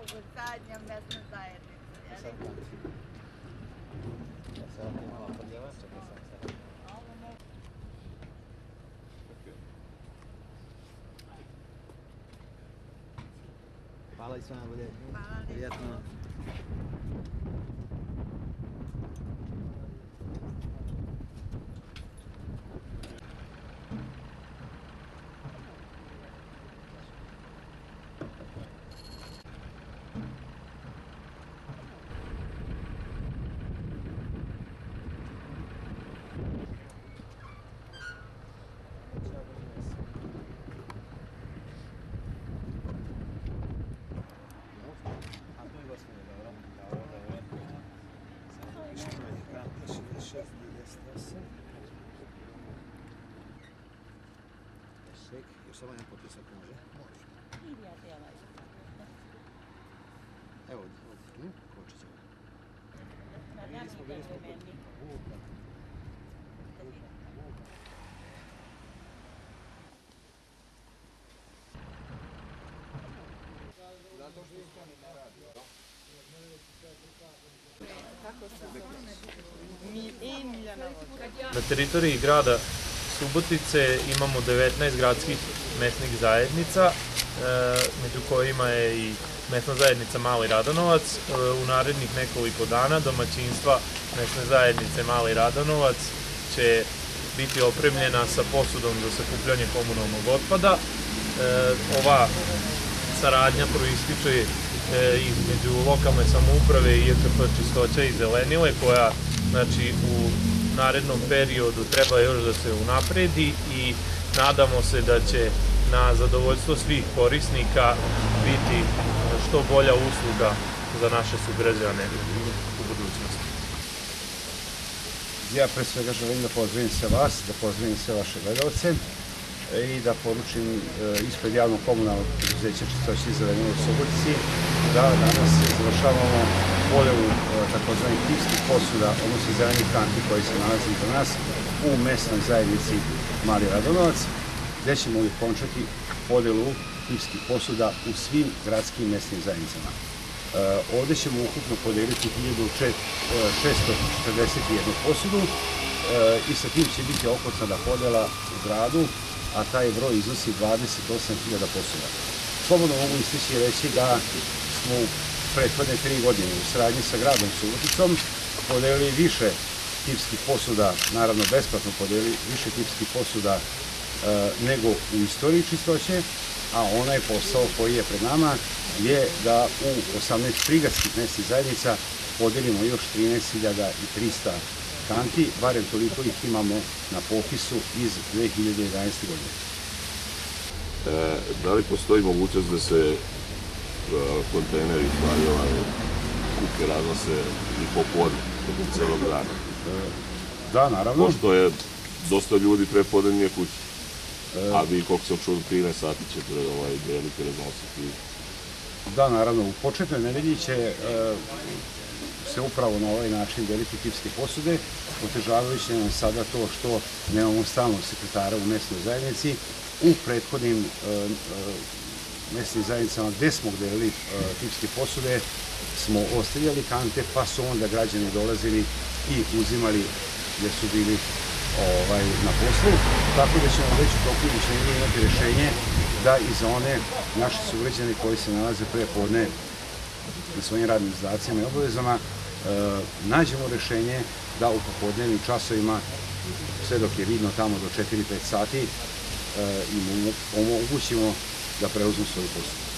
mogu sadnja mesne zajednice. je li? Sad kanti. Ja sam ti malo podjela, čekaj sam sad. Hvala i sve najbolje. Hvala lijepo. 66, 98. Šek, još samo jedan potpis ako može. Može. Evo, od tu, Kočića. Bili smo, bili smo kod Vuka. Zato što ne jel? Na teritoriji grada Subotice imamo 19 gradskih mesnih zajednica, e, među kojima je i mesna zajednica Mali Radanovac. E, U narednih nekoliko dana domaćinstva mesne zajednice Mali Radanovac će biti opremljena sa posudom za sakupljanje komunalnog otpada. E, Ova saradnja proističe između lokalne samouprave i EKP Čistoća i Zelenile koja znači u narednom periodu treba još da se unapredi i nadamo se da će na zadovoljstvo svih korisnika biti što bolja usluga za naše sugrađane u budućnosti. Ja pre svega želim da pozdravim sve vas, da pozdravim sve vaše gledalce e, i da poručim e, ispred javnog komunalnog preduzeća Čistoći i Zelenilo u da danas završavamo podelu e, takozvanih tipskih posuda, odnosno zelenih kanti koji se nalaze iza nas u mesnoj zajednici Mali Radonovac, gde ćemo uvijek končati podelu tipskih posuda u svim gradskim mesnim zajednicama. E, ovde ćemo ukupno podeliti 1641 posudu e, i sa tim će biti okosna podela u gradu, a taj broj iznosi 28.000 posuda. Slobodno mogu istići reći da smo u prethodne tri godine u saradnji sa gradom Suboticom podelili više tipskih posuda, naravno besplatno podelili više tipskih posuda e, nego u istoriji čistoće, a onaj posao koji je pred nama je da u 18 prigradskih mesnih zajednica podelimo još 13.300 kanti, barem toliko ih imamo na popisu iz 2011. godine. E, da li postoji mogućnost da se kontejneri stvari ove kuke raznose i po podu tokom celog dana? Da, naravno. Pošto je dosta ljudi prepodne nije kući. A vi, koliko sam čuo, 13 sati ćete ovaj, deliti, raznositi. Da, naravno, u početnoj nedelji će e, se upravo na ovaj način deliti tipske posude, otežavajući nam sada to što nemamo stalnog sekretara u mesnoj zajednici. U prethodnim e, e, mesnim zajednicama gde smo delili e, tipske posude smo ostavljali kante, pa su onda građani dolazili i uzimali jer su bili ovaj, na poslu, tako da ćemo već u toku nedelje imati rešenje da i za one naše sugrađane koji se nalaze pre podne na svojim radnim zadacima i obavezama, e, nađemo rešenje da u popodnevnim časovima, sve dok je vidno tamo do 4-5 sati, e, im omogućimo da preuzmu svoju poslu.